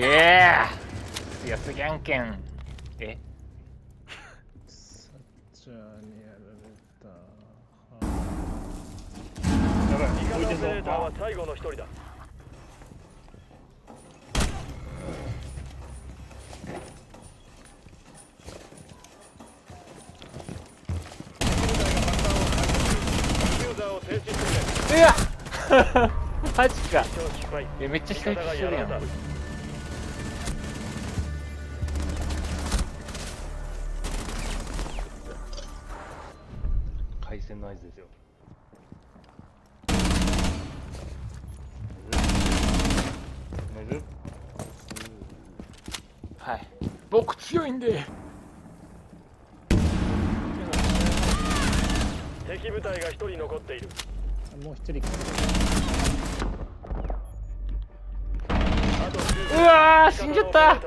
ええ。ー、安ギャンケンえ？サッチャーにやられた。やばい味方オペレーターは最後の。一人だうわ マジか。えめっちゃ人味方が一緒やんやられた回線の合図ですよ。寝るはい。僕強いんで。敵部隊が一人残っている。もう一人来てあと10うわー死んじゃった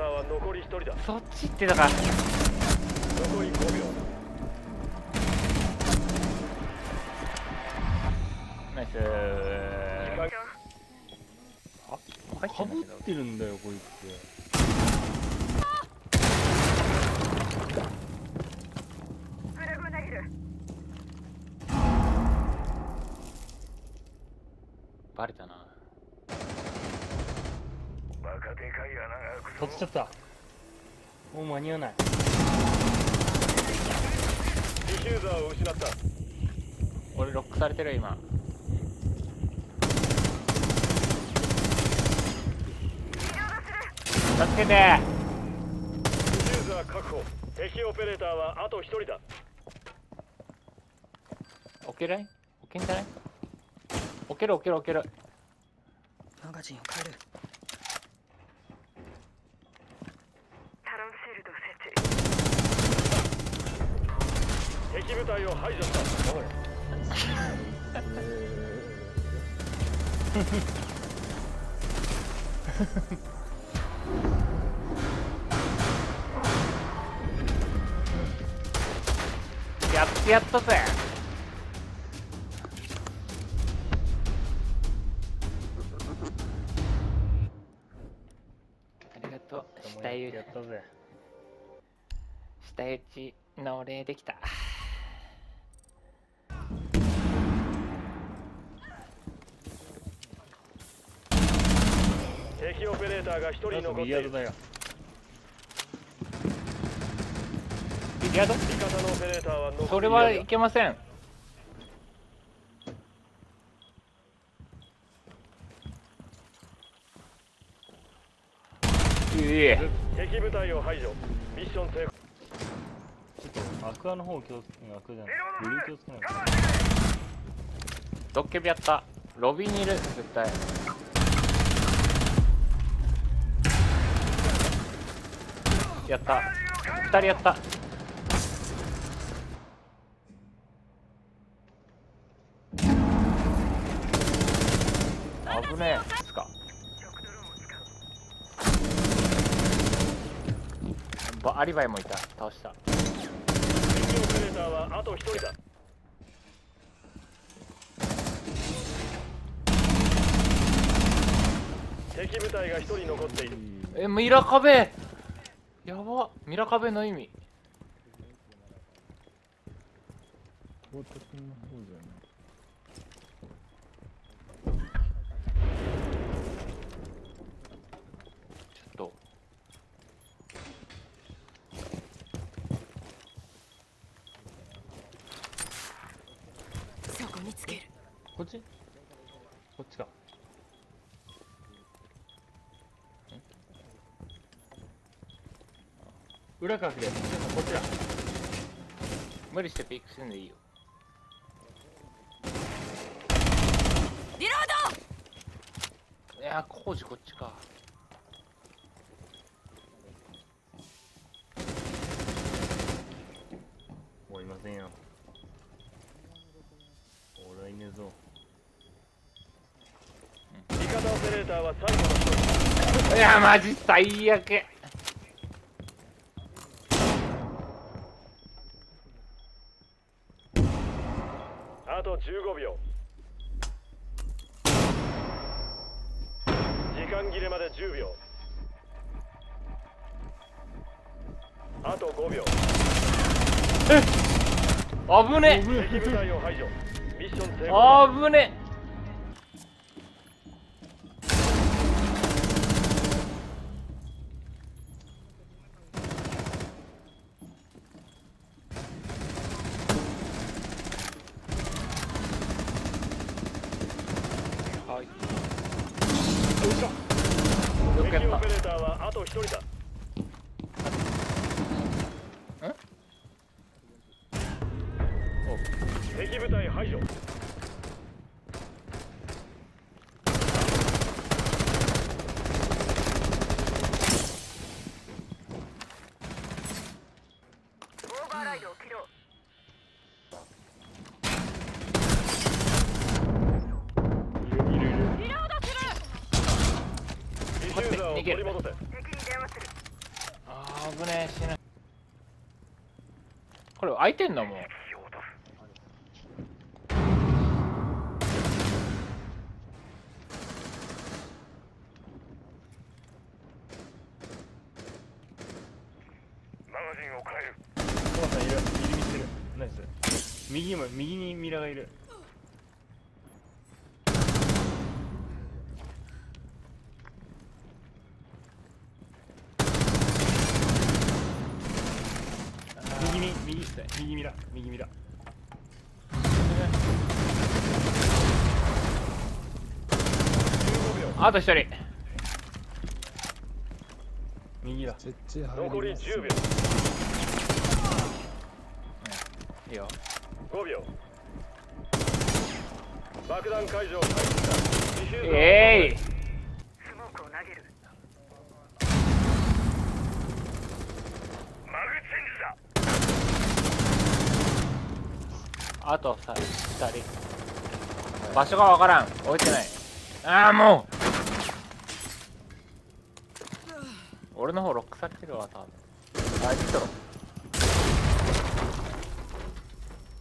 そっち行ってたか。残り5秒かぶっってるんだよこいつ。バレたな。取っちゃったもう間に合わない。ディフューザーを失った。俺ロックされてる今助けて。ディフューザー確保。敵オペレーターはあと一人だ。置けない置けんじゃない？置ける置ける置ける。マガジンを変える。敵部隊を排除した やってやったぜありがとう。下打やったぜ下打ちのお礼できた敵オペレーターが一人残っている。ビリヤードだよ。ビリヤード味方のオペレーターは残りそれはいけません。いえ。敵部隊を排除。ミッション成功。ちょっとアクアの方気をつけアクアじゃないブルー気をつけないとドッケビやった。ロビーにいる絶対やった。二人やった。危ねえ。つか。ばアリバイもいた。倒した。敵オペレーターはあと一人だ。敵部隊が一人残っている。えミラ壁やば。ミラ壁の意味。光沢の方じゃないちょっと。そこにつける。こっち？こっちか裏かけて。皆さんこっちだ無理してピックすんでいいよ。リローいや工事こっちか。もういませんよ。俺はいねえぞ。味方オペレーターは最後のいやマジ最悪10秒。あと5秒。えっ。危ねえ。危ねえ。距離だ敵部隊排除オーバーライドを切ろういるいるいるリロードするディフューザーを取り戻せ敵に電話するあー危ねえ死ぬ。これ開いてんだもん。マガジンを変える。トマさんいる入り見てる。ナイス右にも右にミラがいる右に右右ミラ右ミラ15秒。あと一人。右だ。残り10秒。いいよ。5秒。爆弾解除を開始した。えい。スモークを投げるマグチェンジだあとさ二人。場所がわからん。置いてない。ああもう。俺の方ロックされてるわ多分。あいつと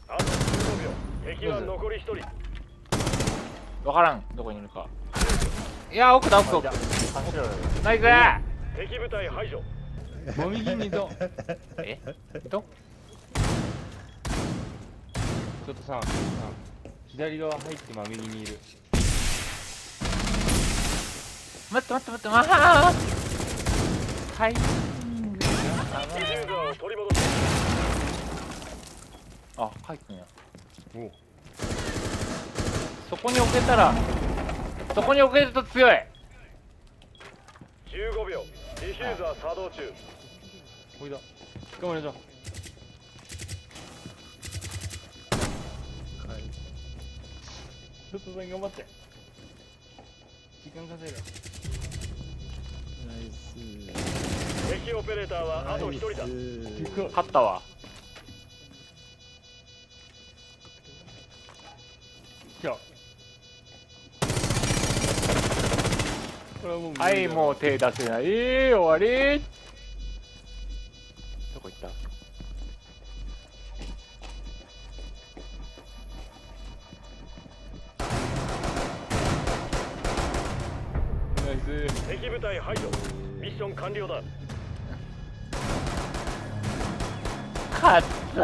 あと15秒。敵は残り1人。わからん。どこにいるか。いや奥だ奥奥。ナイス。敵部隊排除。もみぎにとえ？ど？ちょっとさ左側入って真右にいる。待って待って待って。ああタイミングディフュー。ザーを取り戻せあ書いてんや。おそこに置けたらそこに置けると強い。15秒。ディフューザー作動中。おいだ。捕まれじゃんはいちょっと頑張って。時間稼いだ。ナイス。敵オペレーターはあと1人だ。勝ったわ。じゃはいもう手出せない。終わり。どこ行った？敵部隊排除。ミッション完了だ。勝った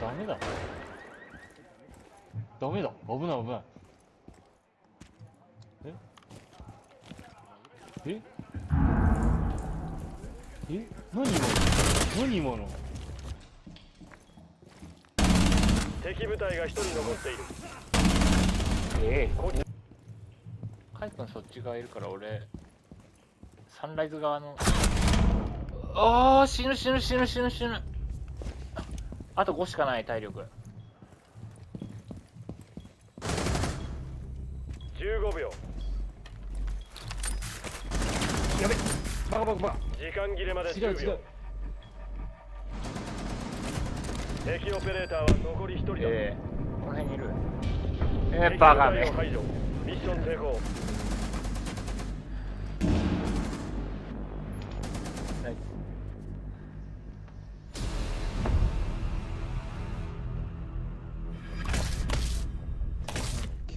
ダメだ。ダメだ。危ない危ない。え？え？え？何今何今の？敵部隊が1人残っている。ええ。こっちカイ君そっち側いるから俺サンライズ側の。ああ死ぬ死ぬ死ぬ死ぬ死ぬ。あと5しかない体力。15秒。やべバカバカバカ。時間切れまで10秒。違う違う敵オペレーターは残り1人だ、ええ。この辺にいる。え敵えバカめ。ミッション成功。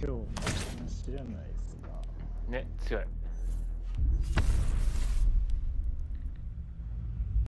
今日かもしれないですがね強い